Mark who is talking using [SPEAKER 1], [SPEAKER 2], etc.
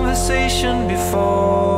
[SPEAKER 1] conversation before.